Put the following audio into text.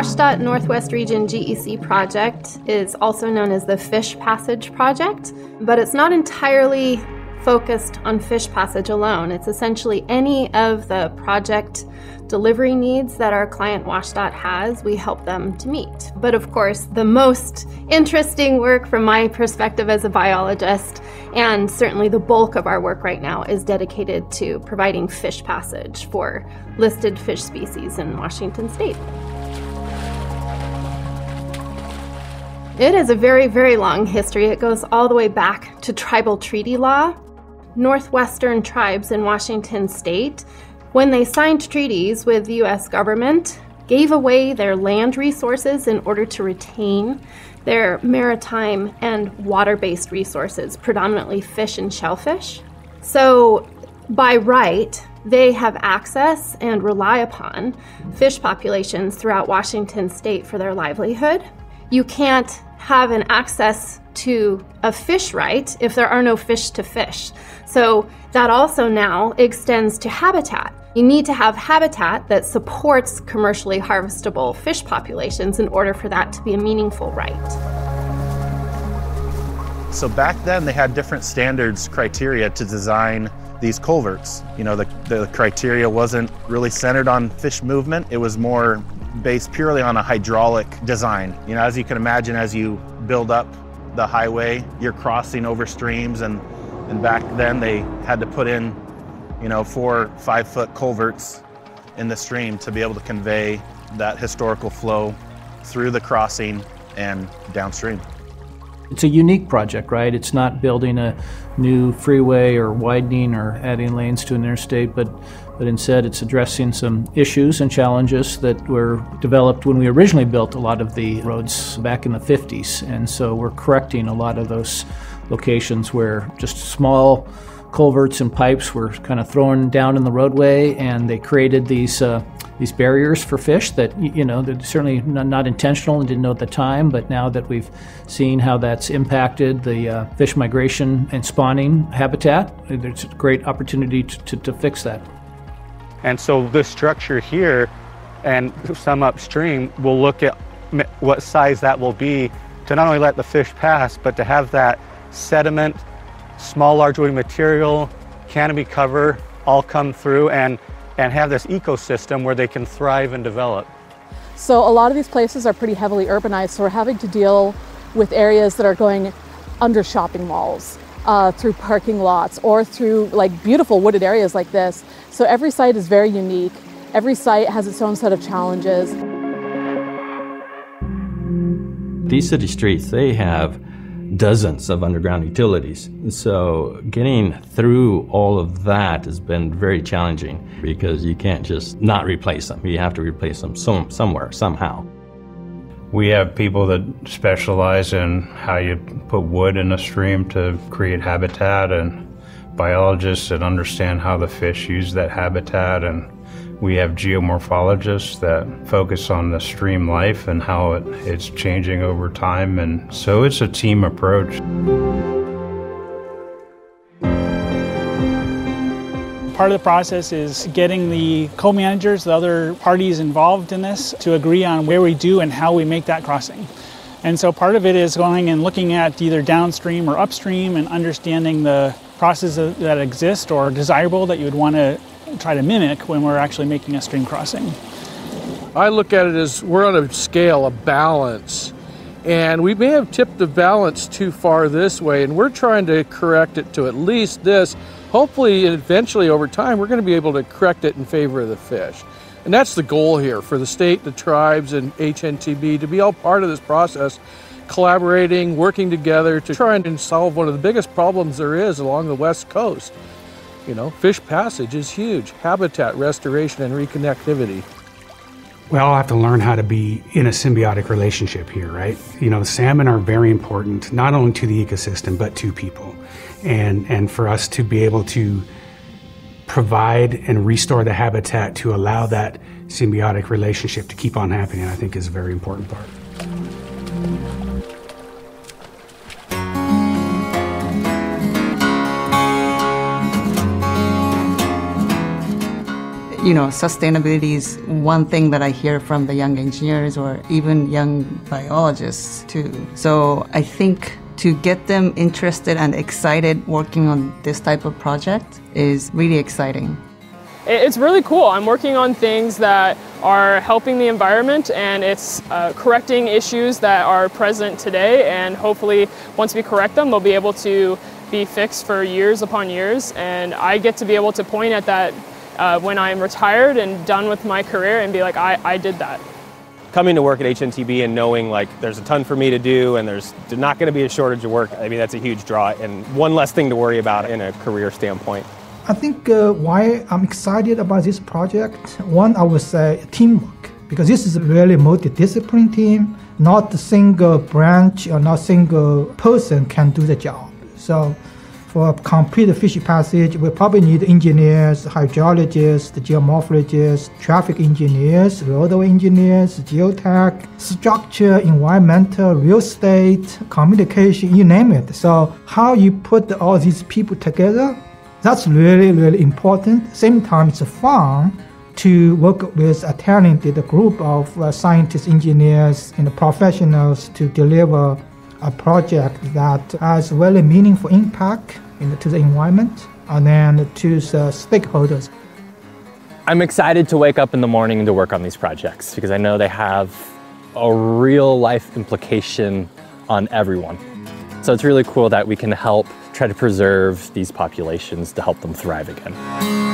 WSDOT Northwest Region GEC project is also known as the Fish Passage Project, but it's not entirely focused on fish passage alone. It's essentially any of the project delivery needs that our client WSDOT has, we help them to meet. But of course, the most interesting work from my perspective as a biologist, and certainly the bulk of our work right now, is dedicated to providing fish passage for listed fish species in Washington state. It is a very, very long history. It goes all the way back to tribal treaty law. Northwestern tribes in Washington state when they signed treaties with the US government, gave away their land resources in order to retain their maritime and water based resources, predominantly fish and shellfish. So, by right, they have access and rely upon fish populations throughout Washington state for their livelihood. You can't have an access to a fish right if there are no fish to fish. So that also now extends to habitat. You need to have habitat that supports commercially harvestable fish populations in order for that to be a meaningful right. So back then they had different standards criteria to design these culverts. You know, the, the criteria wasn't really centered on fish movement. It was more based purely on a hydraulic design. You know, as you can imagine, as you build up the highway, you're crossing over streams and, and back then they had to put in you know, four, five foot culverts in the stream to be able to convey that historical flow through the crossing and downstream. It's a unique project, right? It's not building a new freeway or widening or adding lanes to an interstate, but, but instead it's addressing some issues and challenges that were developed when we originally built a lot of the roads back in the 50s. And so we're correcting a lot of those locations where just small culverts and pipes were kind of thrown down in the roadway, and they created these uh, these barriers for fish that you know they're certainly not, intentional and didn't know at the time, but now that we've seen how that's impacted the uh, fish migration and spawning habitat, there's a great opportunity to, to, to fix that. And so this structure here and some upstream will look at what size that will be to not only let the fish pass, but to have that sediment small large woody material, canopy cover, all come through and, and have this ecosystem where they can thrive and develop. So a lot of these places are pretty heavily urbanized, so we're having to deal with areas that are going under shopping malls, uh, through parking lots, or through like beautiful wooded areas like this. So every site is very unique. Every site has its own set of challenges. These city streets, they have dozens of underground utilities. So getting through all of that has been very challenging because you can't just not replace them. You have to replace them some, somewhere, somehow. We have people that specialize in how you put wood in a stream to create habitat and biologists that understand how the fish use that habitat and we have geomorphologists that focus on the stream life and how it, it's changing over time, and so it's a team approach. Part of the process is getting the co-managers, the other parties involved in this, to agree on where we do and how we make that crossing. And so part of it is going and looking at either downstream or upstream and understanding the processes that exist or desirable that you would want to try to mimic when we're actually making a stream crossing. I look at it as we're on a scale, a balance, and we may have tipped the balance too far this way, and we're trying to correct it to at least this. Hopefully, eventually, over time, we're going to be able to correct it in favor of the fish. And that's the goal here for the state, the tribes, and HNTB to be all part of this process, collaborating, working together to try and solve one of the biggest problems there is along the West Coast. You know, fish passage is huge. Habitat restoration and reconnectivity. We all have to learn how to be in a symbiotic relationship here, right? You know, salmon are very important, not only to the ecosystem, but to people. And, and for us to be able to provide and restore the habitat to allow that symbiotic relationship to keep on happening, I think is a very important part. You know, sustainability is one thing that I hear from the young engineers or even young biologists too. So I think to get them interested and excited working on this type of project is really exciting. It's really cool. I'm working on things that are helping the environment and it's uh, correcting issues that are present today and hopefully once we correct them they'll be able to be fixed for years upon years and I get to be able to point at that uh, when I'm retired and done with my career and be like I, I did that coming to work at HNTB and knowing like there's a ton for me to do and there's not going to be a shortage of work, I mean, that's a huge draw and one less thing to worry about in a career standpoint. I think uh, why I'm excited about this project, one, I would say teamwork, because this is a really multidisciplinary team. Not a single branch or not a single person can do the job. So for a complete fish passage, we probably need engineers, hydrologists, geomorphologists, traffic engineers, roadway engineers, geotech, structure, environmental, real estate, communication, you name it. So how you put all these people together, that's really, really important. Same time, it's fun to work with a talented group of uh, scientists, engineers, and professionals to deliver a project that has really meaningful impact in, to the environment and then to the stakeholders. I'm excited to wake up in the morning to work on these projects because I know they have a real life implication on everyone. So it's really cool that we can help try to preserve these populations to help them thrive again.